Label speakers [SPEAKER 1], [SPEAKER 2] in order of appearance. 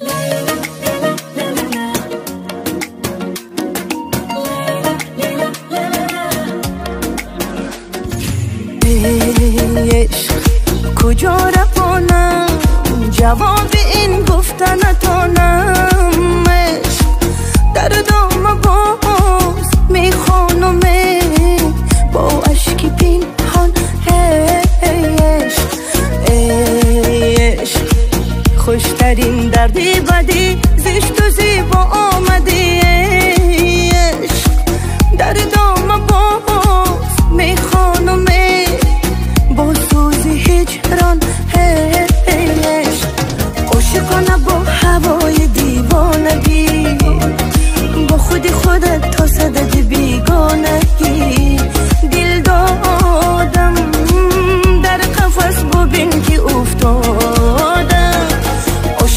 [SPEAKER 1] Ey aşk koca rapona خوشترین دردی بدی زشت